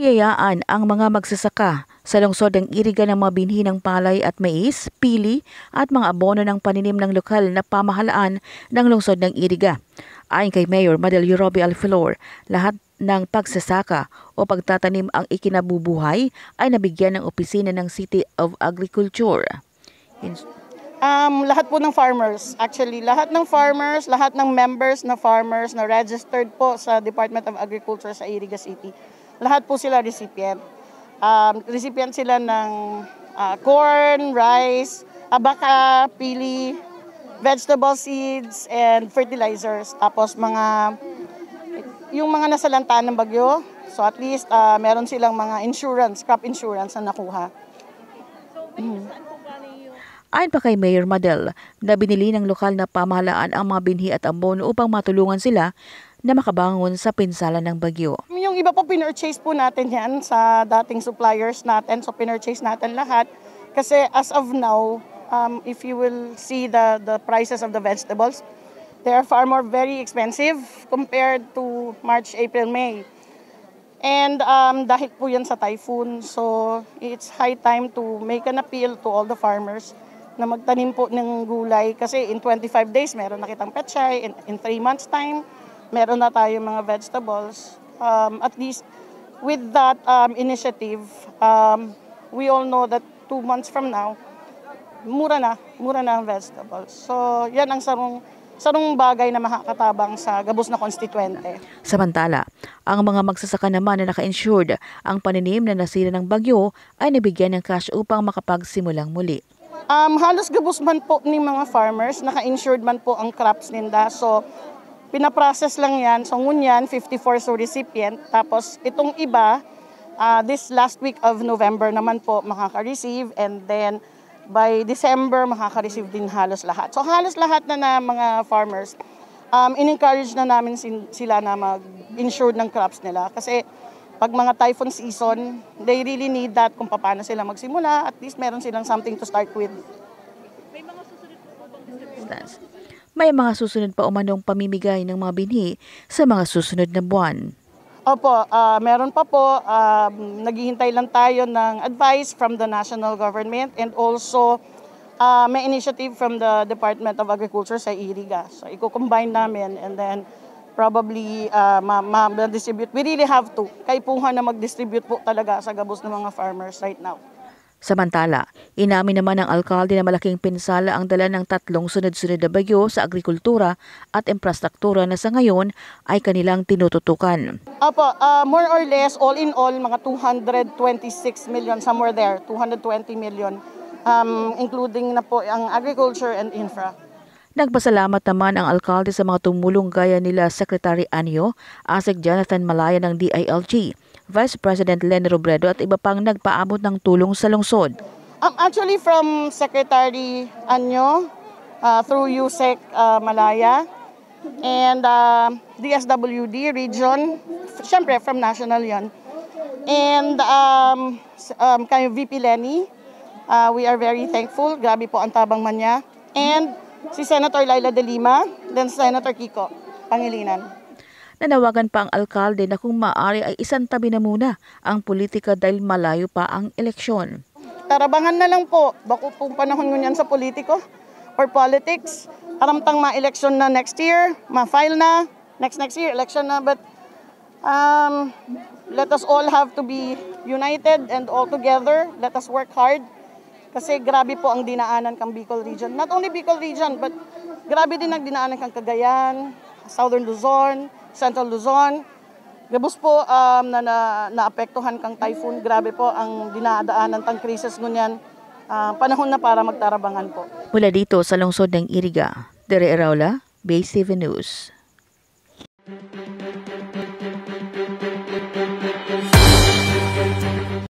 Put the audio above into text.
Biyayaan ang mga magsasaka sa lungsod ng iriga ng mga binhi ng palay at mais, pili at mga abono ng paninim ng lokal na pamahalaan ng lungsod ng iriga. Ayon kay Mayor Madel Yurobi Alfilor, lahat ng pagsasaka o pagtatanim ang ikinabubuhay ay nabigyan ng opisina ng City of Agriculture. In- Um, lahat po ng farmers, actually, lahat ng farmers, lahat ng members na farmers na registered po sa Department of Agriculture sa Iriga City, lahat po sila recipient. Um, recipient sila ng ah, corn, rice, abaka, pili, vegetable seeds, and fertilizers. Tapos mga, yung mga nasalantaan ng bagyo, so at least ah, meron silang mga insurance, crop insurance na nakuha. Ayon pa kay Mayor Madel na binili ng lokal na pamahalaan ang mga binhi at abono upang matulungan sila na makabangon sa pinsala ng bagyo. Yung iba po pinurchase po natin yan sa dating suppliers natin. So pinurchase natin lahat. Kasi as of now, um, if you will see the, the prices of the vegetables, they are far more very expensive compared to March, April, May. And um, dahil po yan sa typhoon, so it's high time to make an appeal to all the farmers na magtanim po ng gulay kasi in 25 days meron na kitang petchay, in, in 3 months time meron na tayo mga vegetables. Um, at least with that um, initiative, um, we all know that 2 months from now, mura na, mura na ang vegetables. So yan ang sarong sarong bagay na makakatabang sa gabos na konstituente. Samantala, ang mga magsasaka naman na naka-insured ang paninim na nasira ng bagyo ay nabigyan ng cash upang makapagsimulang muli. Um, halos gabos man po ni mga farmers, naka-insured man po ang crops ninda. So, pinaprocess lang yan. So, ngunyan, 54 so recipient. Tapos, itong iba, uh, this last week of November naman po makaka-receive. And then, by December, makaka-receive din halos lahat. So, halos lahat na na mga farmers, um, in-encourage na namin sila na mag-insured ng crops nila. Kasi, pag mga typhoon season, they really need that kung paano sila magsimula. At least meron silang something to start with. Stance. May mga susunod pa umanong pamimigay ng mga binhi sa mga susunod na buwan. Opo, ah, meron pa po. Um, naghihintay lang tayo ng advice from the national government and also ah, may initiative from the Department of Agriculture sa Iriga. So, i-combine namin and then probably uh, ma- ma- ma-distribute. We really have to. Kaipuhan na mag-distribute po talaga sa gabos ng mga farmers right now. Samantala, inamin naman ng alkalde na malaking pinsala ang dala ng tatlong sunod-sunod na bagyo sa agrikultura at infrastruktura na sa ngayon ay kanilang tinututukan. Apo, ah, more or less, all in all, mga 226 million, somewhere there, 220 million, um, including na po ang agriculture and infra. Nagpasalamat naman ang alkalde sa mga tumulong gaya nila Secretary Anyo, ASEC Jonathan Malaya ng DILG, Vice President Len Robredo at iba pang nagpaabot ng tulong sa lungsod. Um, actually, from Secretary Anyo, uh, through USEC uh, Malaya, and uh, DSWD region, syempre from national yon. And um, um, kay VP Lenny, uh, we are very thankful. Grabe po ang tabang man niya. And si Senator Laila de Lima, then Senator Kiko Pangilinan. Nanawagan pa ang alkalde na kung maaari ay isang tabi na muna ang politika dahil malayo pa ang eleksyon. Tarabangan na lang po. Bako pong panahon ngunyan sa politiko or politics. Aramtang ma-election na next year, ma-file na, next next year, election na. But um, let us all have to be united and all together. Let us work hard. Kasi grabe po ang dinaanan kang Bicol region. Not only Bicol region, but grabe din ang dinaanan kang Cagayan, Southern Luzon, Central Luzon. Gabos po um, na, na naapektuhan kang typhoon. Grabe po ang dinadaanan tang krisis ngunyan. Ah, panahon na para magtarabangan po. Mula dito sa lungsod ng Iriga, Dere Araula, Bay 7 News.